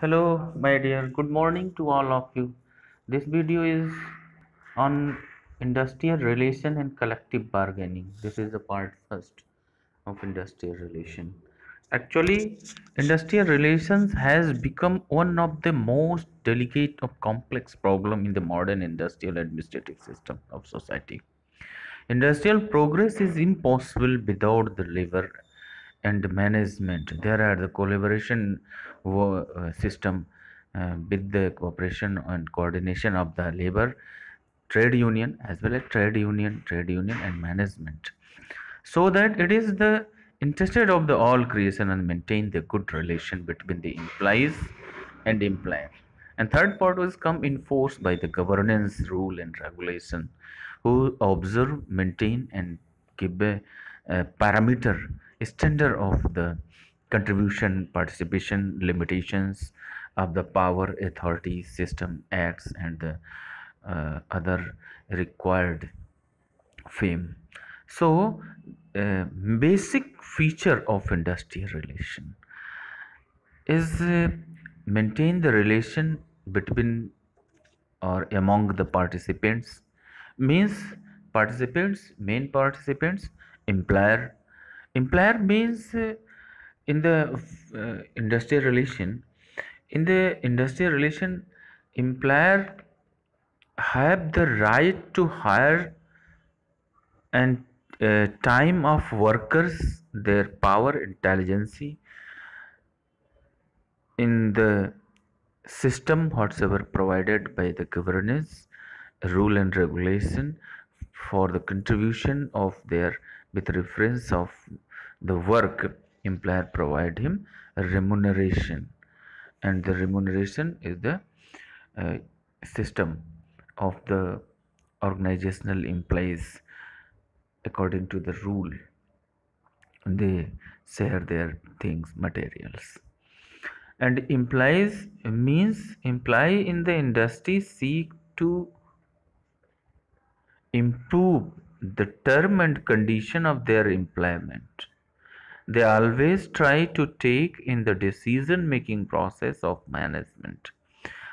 Hello, my dear. Good morning to all of you. This video is on industrial relation and collective bargaining. This is the part first of industrial relation. Actually, industrial relations has become one of the most delicate of complex problem in the modern industrial administrative system of society. Industrial progress is impossible without the labor and management. There are the collaboration wo- system with the cooperation and coordination of the labor trade union as well as trade union, trade union and management. So that it is the interested of the all creation and maintain the good relation between the employees and employer. And third part was come in force by the governance rule and regulation who observe, maintain and give a, a parameter standard of the contribution, participation, limitations of the power authority system acts and the uh, other required fame. So, uh, basic feature of industrial relation is uh, maintain the relation between or among the participants means participants main participants employer employer means uh, in the uh, industrial relation in the industrial relation employer have the right to hire and uh, time of workers their power intelligence in the system whatsoever provided by the governance rule and regulation for the contribution of their with reference of the work employer provide him remuneration. And the remuneration is the uh, system of the organizational employees according to the rule. They share their things materials. And implies means imply in the industry seek to improve the term and condition of their employment they always try to take in the decision making process of management.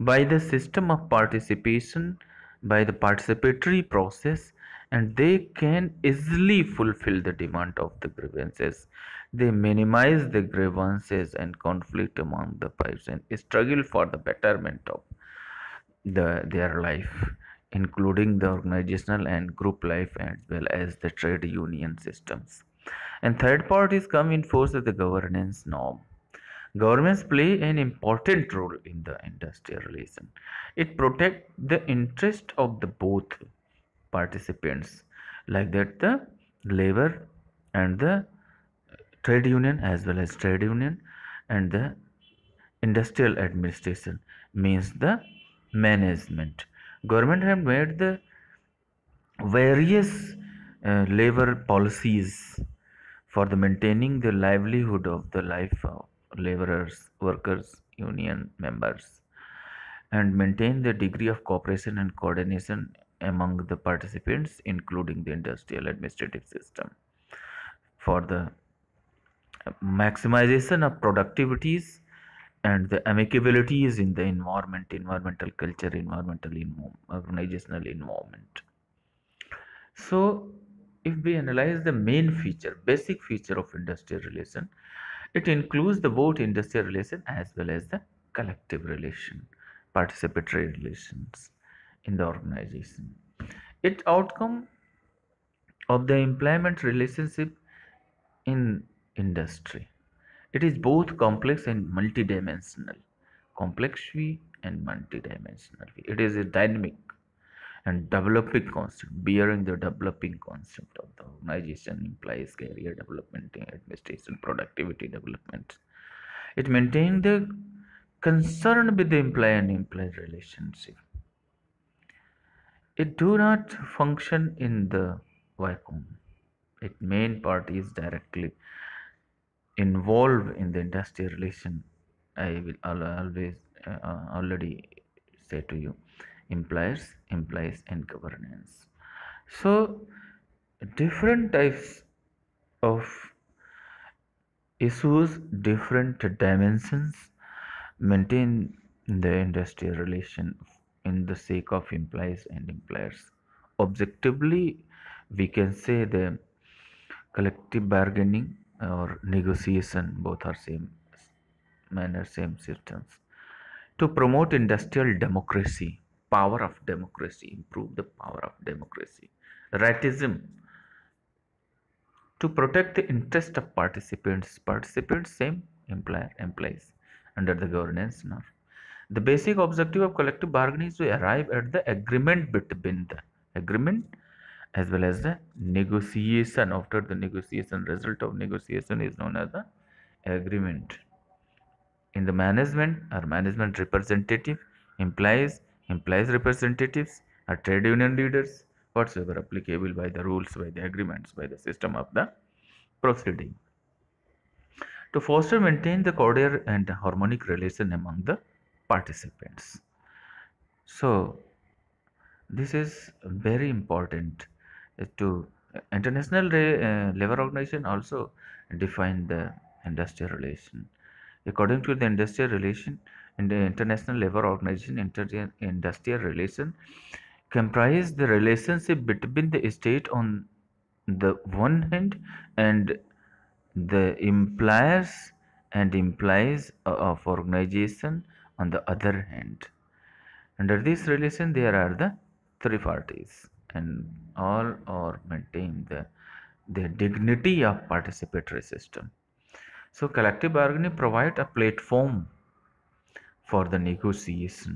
By the system of participation by the participatory process and they can easily fulfill the demand of the grievances. They minimize the grievances and conflict among the person struggle for the betterment of the their life including the organizational and group life as well as the trade union systems and third part is come in force of the governance norm. Governments play an important role in the industrial relation. It protect the interest of the both participants like that the labor and the trade union as well as trade union and the industrial administration means the management. Government have made the various uh, labor policies for the maintaining the livelihood of the life of laborers workers union members and maintain the degree of cooperation and coordination among the participants including the industrial administrative system. For the maximization of productivities and the amicabilities in the environment environmental culture environmental organizational environment. So if we analyze the main feature basic feature of industrial relation it includes the both industrial relation as well as the collective relation participatory relations in the organization. It outcome of the employment relationship in industry. It is both complex and multidimensional. Complex and multidimensional. It is a dynamic and developing concept bearing the developing concept of the organization implies career development administration productivity development. It maintains the concern with the employee and employee relationship. It do not function in the vacuum. Its main part is directly involved in the industrial relation i will always uh, already say to you employers employees and governance so different types of issues different dimensions maintain the industrial relation in the sake of employees and employers. Objectively, we can say the collective bargaining or negotiation both are same manner, same systems. To promote industrial democracy, power of democracy, improve the power of democracy. Rightism, to protect the interest of participants participants same employer employees under the governance now the basic objective of collective bargaining is to arrive at the agreement between the agreement as well as the negotiation. After the negotiation result of negotiation is known as the agreement. In the management or management representative implies implies representatives or trade union leaders whatsoever applicable by the rules, by the agreements, by the system of the proceeding. To foster maintain the cordial and harmonic relation among the participants. So, this is very important to international uh, labor organization also define the industrial relation according to the industrial relation the international labor organization inter industrial relation comprise the relationship between the state on the one hand and the employers and employees of organization on the other hand. Under this relation there are the three parties and all are maintain the the dignity of participatory system. So collective bargaining provide a platform for the negotiation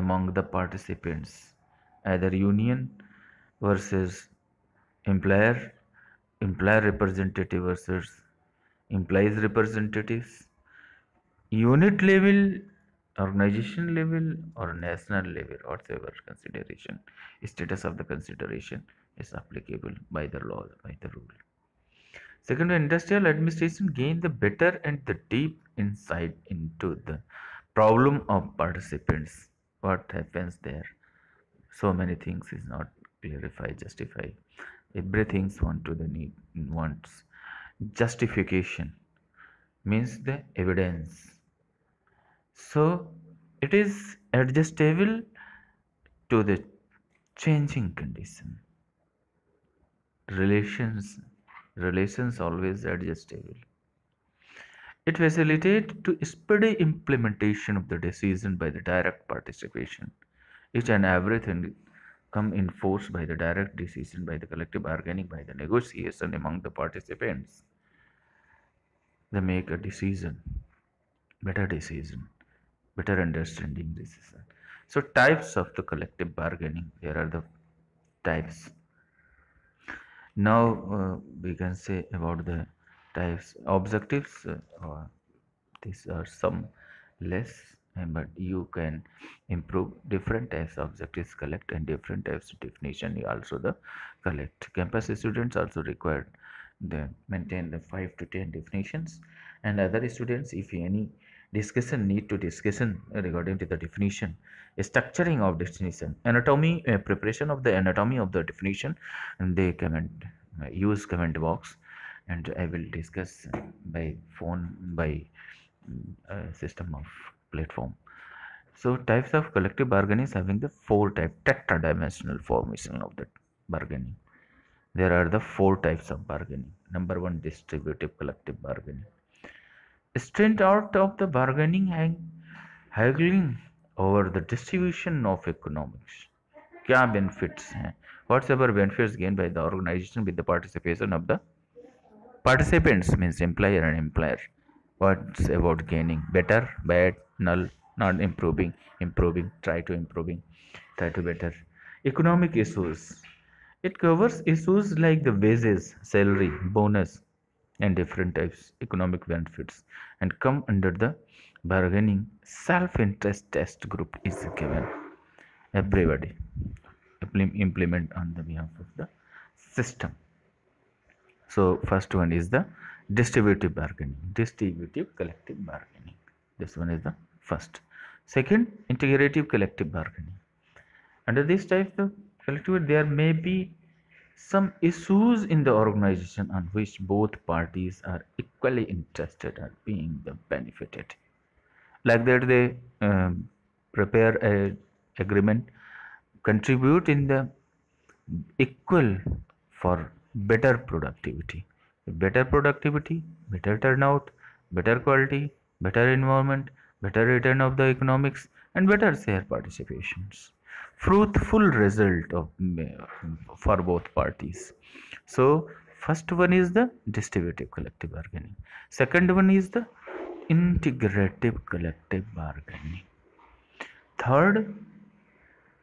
among the participants either union versus employer employer representative versus employees representatives unit level organization level or national level whatever consideration status of the consideration is applicable by the law by the rule. Second industrial administration gain the better and the deep insight into the problem of participants. What happens there? So many things is not clarify justify everything want to the need wants. Justification means the evidence. So it is adjustable to the changing condition. Relations relations always adjustable it facilitates to speedy implementation of the decision by the direct participation. Each and everything come enforced by the direct decision by the collective bargaining by the negotiation among the participants. They make a decision better decision better understanding decision. So types of the collective bargaining here are the types. Now uh, we can say about the types objectives uh, these are some less but you can improve different types of objectives collect and different types of definition. You also the collect. Campus students also required the maintain the 5 to 10 definitions. And other students if any discussion need to discussion regarding to the definition structuring of definition. Anatomy uh, preparation of the anatomy of the definition and they comment uh, use comment box and i will discuss by phone by uh, system of platform. So types of collective bargaining is having the four type tetradimensional formation of the bargaining. There are the four types of bargaining. Number one, distributive collective bargaining. Strength out of the bargaining haggling over the distribution of economics. क्या benefits हैं whatsoever benefits gained by the organization with the participation of the participants means employer and employer. What's about gaining? Better bad null not improving improving try to improving try to better. Economic issues. It covers issues like the wages salary bonus and different types economic benefits and come under the bargaining self-interest test group is given. Everybody implement on the behalf of the system so first one is the distributive bargaining distributive collective bargaining. This one is the first. Second integrative collective bargaining. Under this type of collective there may be some issues in the organization on which both parties are equally interested in being the benefited. Like that they um, prepare a agreement contribute in the equal for better productivity. Better productivity better turnout better quality better environment better return of the economics and better share participations. Fruitful result of uh, for both parties. So first one is the distributive collective bargaining. Second one is the integrative collective bargaining. Third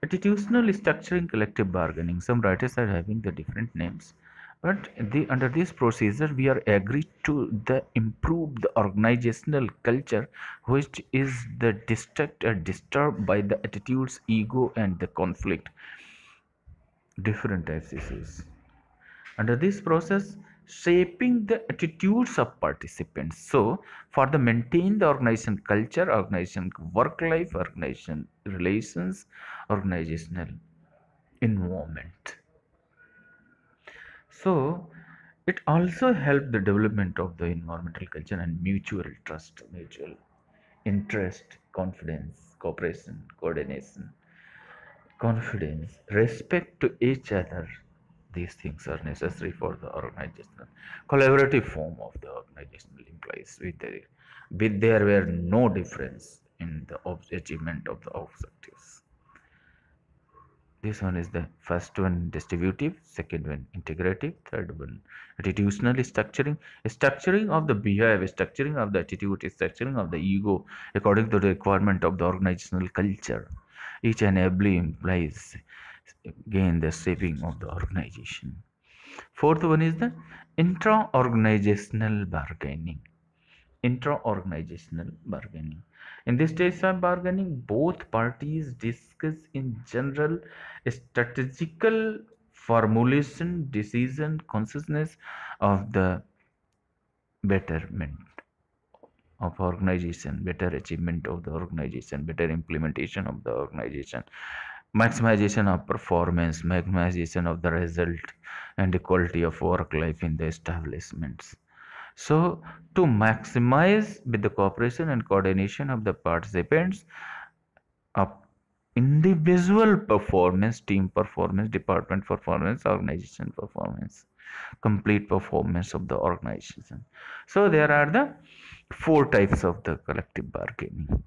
attitudinal structuring collective bargaining. Some writers are having the different names but the, under this procedure we are agreed to the improve the organizational culture which is the disturbed uh, or disturbed by the attitudes ego and the conflict. Different types issues under this process shaping the attitudes of participants. So for the maintain the organization culture organization work life organization relations organizational environment so it also helped the development of the environmental culture and mutual trust, mutual interest, confidence, cooperation, coordination, confidence, respect to each other. These things are necessary for the organizational collaborative form of the organizational employees. With, the, with there were no difference in the achievement of the objectives this one is the first one distributive second one integrative third one attitudinal structuring. Structuring of the behavior structuring of the attitude structuring of the ego according to the requirement of the organizational culture. Each and every implies again the shaping of the organization. Fourth one is the intra-organizational bargaining. Intra-organizational bargaining in this stage of bargaining, both parties discuss in general strategical formulation, decision, consciousness of the betterment of organization, better achievement of the organization, better implementation of the organization, maximization of performance, maximization of the result, and the quality of work life in the establishments. So, to maximize with the cooperation and coordination of the participants of individual performance, team performance, department performance, organization performance, complete performance of the organization. So, there are the four types of the collective bargaining.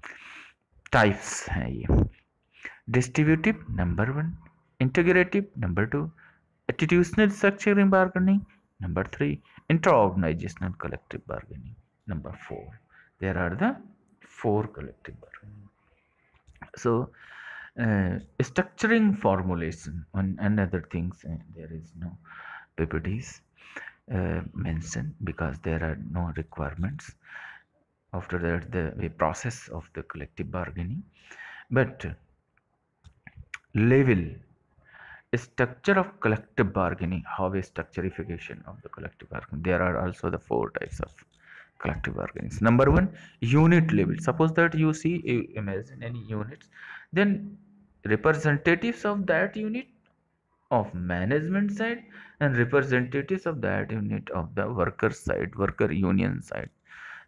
Types distributive number one. Integrative number two. Attitudinal structuring bargaining number three intra-organizational collective bargaining. Number four. There are the four collective bargaining. So uh, structuring formulation on other things uh, there is no ppts uh, mentioned because there are no requirements. After that the, the process of the collective bargaining. But level structure of collective bargaining. How a structureification of the collective bargaining? There are also the four types of collective bargaining number one unit level. Suppose that you see imagine any units then representatives of that unit of management side and representatives of that unit of the worker side worker union side.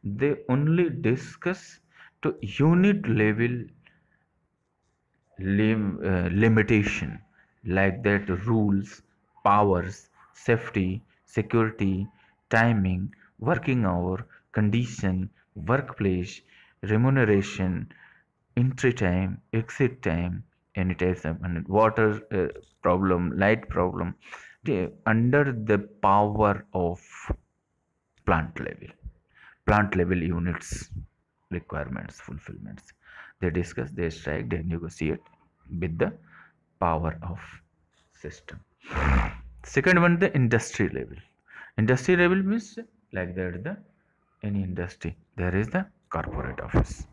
They only discuss to unit level lim, uh, limitation like that rules, powers, safety, security, timing, working hour, condition, workplace, remuneration, entry time, exit time, any types of water uh, problem, light problem, they, under the power of plant level, plant level units requirements, fulfillments. They discuss, they strike, they negotiate with the power of system. Second one the industry level. Industry level means like that the any industry there is the corporate office.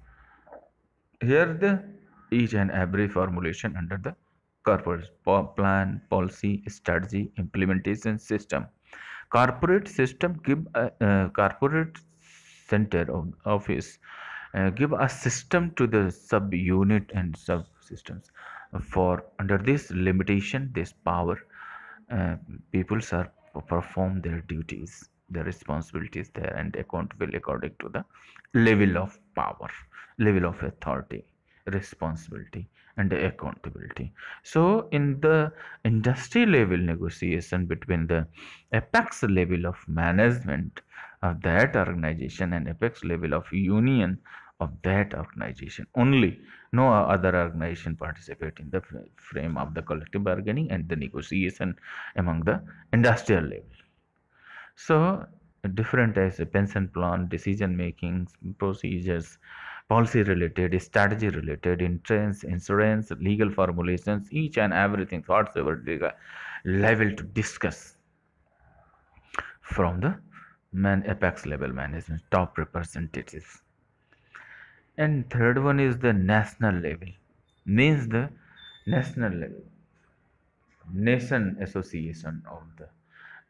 Here the each and every formulation under the corporate plan policy strategy implementation system. Corporate system give a, corporate center of office uh, give a system to the sub unit and subsystems for under this limitation this power uh, people are perform their duties their responsibilities there and accountable according to the level of power level of authority responsibility and accountability. So in the industry level negotiation between the apex level of management of that organization and apex level of union of that organization. Only no other organization participate in the frame of the collective bargaining and the negotiation among the industrial level. So different as a pension plan decision making procedures policy related strategy related insurance insurance legal formulations each and everything whatsoever level to discuss from the man apex level management top representatives and third one is the national level. Means the national level. Nation association of the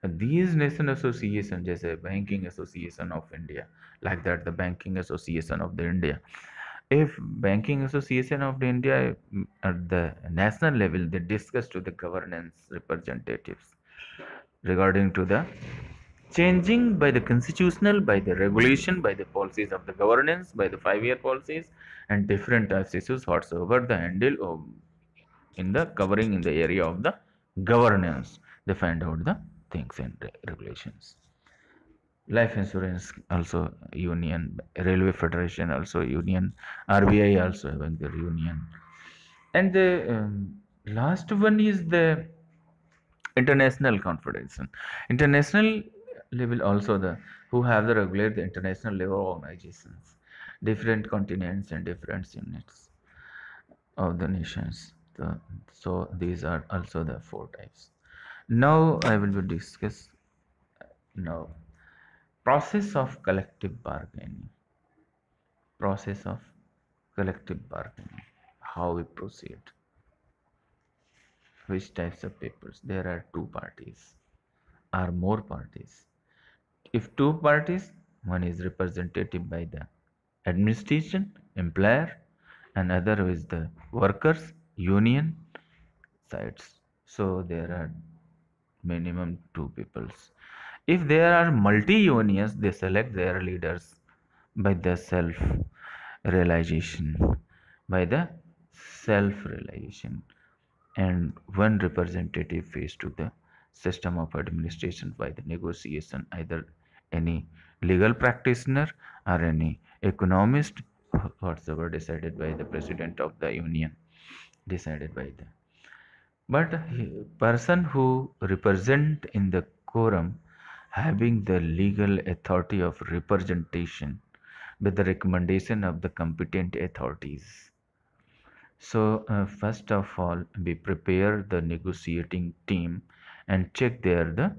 these nation association जैसे banking association of India like that the banking association of the India. If banking association of the India at the national level they discuss to the governance representatives regarding to the changing by the constitutional by the regulation by the policies of the governance by the five year policies and different types of issues whatsoever the handle of in the covering in the area of the governance they find out the things and regulations. Life insurance also union railway federation also union rbi also having the union. And the um, last one is the international confederation. International level also the who have the regulate the international level organizations different continents and different units of the nations. So, so these are also the four types. Now i will discuss now process of collective bargaining. Process of collective bargaining how we proceed. Which types of papers? There are two parties or more parties if two parties one is representative by the administration employer and other is the workers union sides. So there are minimum two peoples. If there are multi unions they select their leaders by the self realization by the self realization and one representative face to the system of administration by the negotiation either any legal practitioner or any economist whatsoever decided by the president of the union decided by the but person who represent in the quorum having the legal authority of representation with the recommendation of the competent authorities. So uh, first of all we prepare the negotiating team and check their the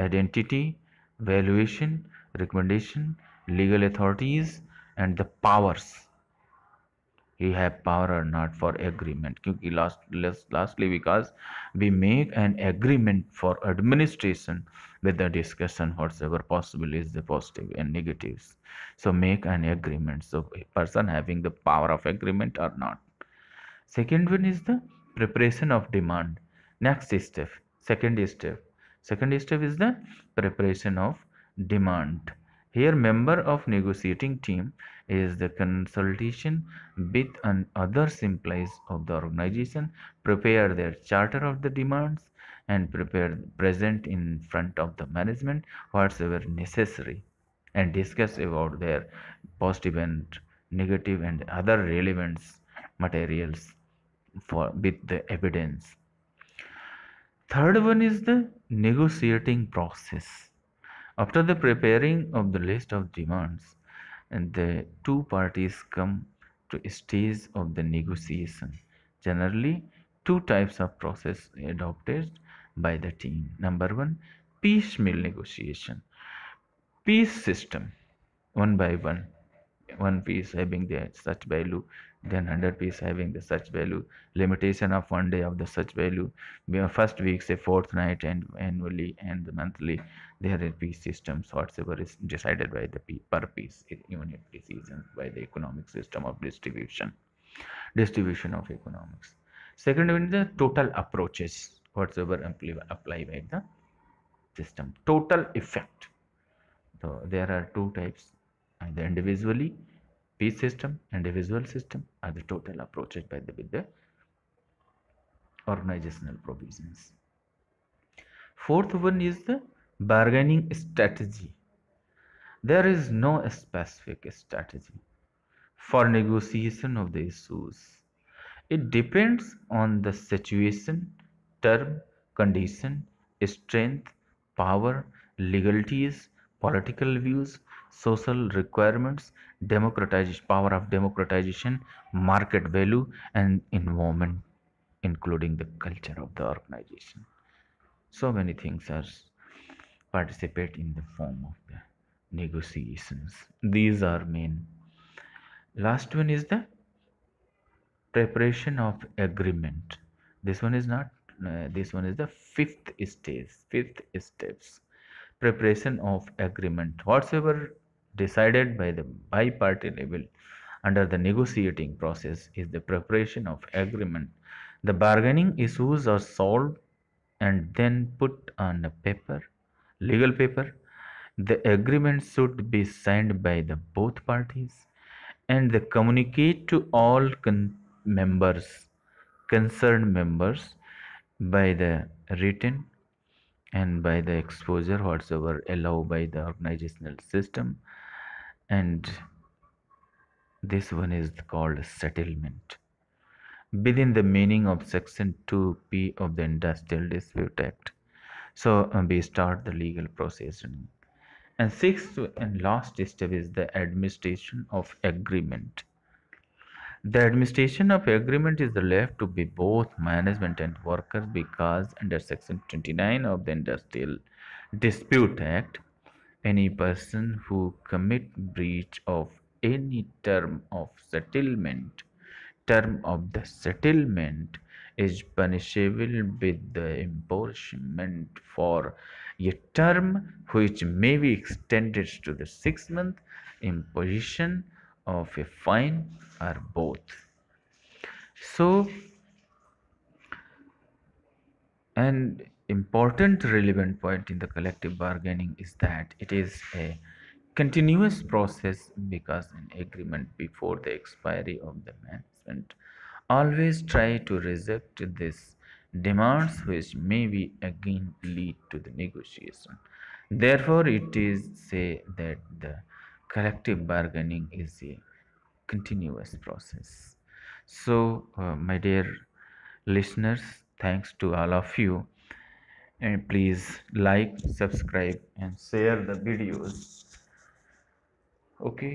identity valuation recommendation legal authorities and the powers he have power or not for agreement क्योंकि last, last lastly because we make an agreement for administration with the discussion whatsoever possible is the positive and negatives so make an agreement so a person having the power of agreement or not second one is the preparation of demand next step second step second step is the preparation of demand. Here member of negotiating team is the consultation with and other employees of the organization prepare their charter of the demands and prepare present in front of the management whatsoever necessary and discuss about their positive and negative and other relevant materials for with the evidence third one is the negotiating process after the preparing of the list of demands and the two parties come to a stage of the negotiation. Generally, two types of process adopted by the team. Number one, piecemeal negotiation. piece system, one by one. One piece having the such value, then 100 piece having the such value limitation of one day of the such value. First week say fortnight and annually and the monthly there are piece systems whatsoever is decided by the per piece unit decisions by the economic system of distribution distribution of economics. Second one is the total approaches whatsoever apply by the system. Total effect. So there are two types either individually piece system individual system or the total approaches by the with the organizational provisions. Fourth one is the bargaining strategy. There is no specific strategy for negotiation of the issues. It depends on the situation term condition strength power legalities political views social requirements democratization power of democratization market value and environment including the culture of the organization. So many things are participate in the form of the negotiations. These are main. Last one is the preparation of agreement. This one is not uh, this one is the fifth stage fifth steps. Preparation of agreement. Whatsoever decided by the bi-party level under the negotiating process is the preparation of agreement. The bargaining issues are solved and then put on a paper legal paper. The agreement should be signed by the both parties and they communicate to all members concerned members by the written and by the exposure whatsoever allowed by the organizational system and this one is called settlement. Within the meaning of section 2p of the industrial dispute act. So uh, we start the legal process and sixth and last step is the administration of agreement. The administration of agreement is left to be both management and workers because under section 29 of the industrial dispute act any person who commit breach of any term of settlement. Term of the settlement is punishable with the imprisonment for a term which may be extended to the six month imposition of a fine or both. So and important relevant point in the collective bargaining is that it is a continuous process because an agreement before the expiry of the management always try to reject this demands which may be again lead to the negotiation. Therefore it is say that the collective bargaining is a continuous process. So uh, my dear listeners thanks to all of you. And please like subscribe and share the videos. Okay